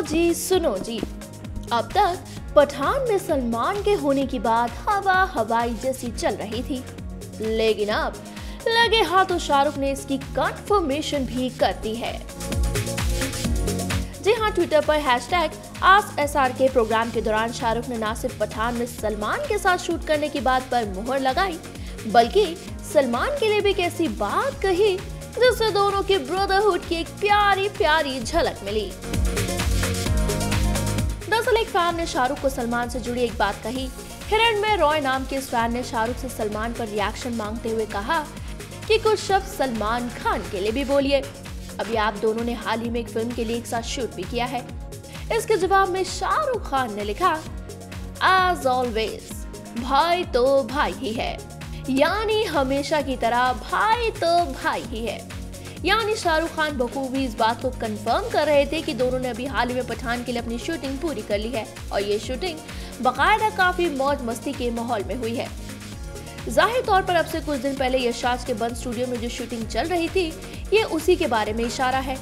जी, सुनो जी। अब तक पठान में सलमान के होने की बात हवा हवाई जैसी चल रही थी। लेकिन अब लगे हाथों शाहरुख ने इसकी कंफर्मेशन भी कर दी है। जी हाँ ट्विटर पर hashtag ask S R K program के दौरान शाहरुख ने न सिर्फ़ पठान में सलमान के साथ शूट करने की बात पर मुहर लगाई, बल्कि सलमान के लिए भी एक ऐसी बात कही जिससे दोनों के ब्रदरहुड की एक प्यारी प्यारी झलक मिली। दरअसल एक फ़ैन ने शाहरुख को सलमान से जुड़ी एक बात कही। हिरण में रॉय नाम के इस फ़ैन ने शाहरुख से सलमान पर रिएक्शन मांगते हुए कहा कि कुछ शब्द सलमान खान के लिए भी बोलिए। अभी आप दोनों ने हाल ही में एक फ़िल्म के लिए एक साथ शूट भी किया है। इसके जवाब में शाहरुख खान ने लिखा एज ऑलवेज भाई तो भाई ही है। यानी हमेशा की तरह भाई तो भाई ही है। यानी शाहरुख खान बखूबी इस बात को कंफर्म कर रहे थे कि दोनों ने अभी हाल ही में पठान के लिए अपनी शूटिंग पूरी कर ली है। और ये शूटिंग बाकायदा काफ़ी मौज मस्ती के माहौल में हुई है। ज़ाहिर तौर पर अब से कुछ दिन पहले यशाज के बंद स्टूडियो में जो शूटिंग चल रही थी, ये उसी के बारे में इशारा है।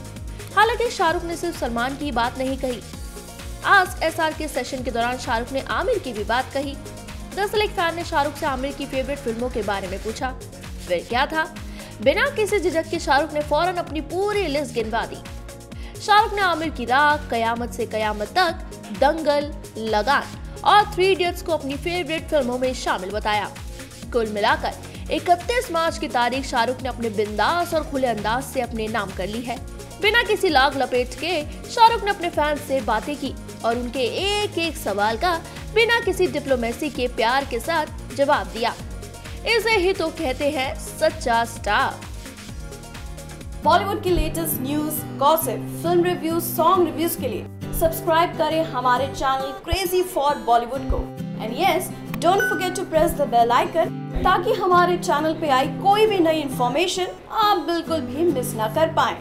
हालाँकि शाहरुख ने सिर्फ़ सलमान की बात नहीं कही। आज एस के सेशन के दौरान शाहरुख ने आमिर की भी बात कही। दरअसल एक फ़ैन ने शाहरुख से आमिर की फेवरेट फ़िल्मों के बारे में पूछा। फिर क्या था? बिना किसी झिझक के शाहरुख ने फ़ौरन अपनी पूरी लिस्ट गिनवा दी। शाहरुख ने आमिर की राख कयामत से कयामत तक दंगल लगान और थ्री इडियट्स को अपनी फेवरेट फ़िल्मों में शामिल बताया। कुल मिलाकर 31 मार्च की तारीख शाहरुख ने अपने बिंदास और खुले अंदाज से अपने नाम कर ली है। बिना किसी लाग लपेट के शाहरुख ने अपने फैंस से बातें की और उनके एक एक सवाल का बिना किसी डिप्लोमेसी के प्यार के साथ जवाब दिया। इसे ही तो कहते हैं सच्चा स्टार। बॉलीवुड की latest news gossip film reviews song reviews के लिए सब्सक्राइब करें हमारे चैनल क्रेजी फॉर बॉलीवुड को। And yes don't forget to press the bell icon ताकि हमारे चैनल पे आई कोई भी नई इन्फॉर्मेशन आप बिल्कुल भी मिस ना कर पाएँ।